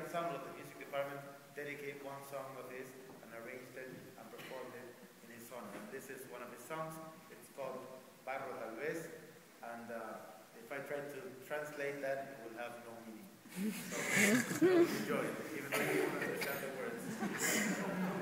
ensemble of the music department dedicated one song of his and arranged it and performed it in his honor. And this is one of his songs. It's called Barro Tal Vez. And uh, if I try to translate that, it will have no meaning. So, enjoy it, even though you don't understand the words.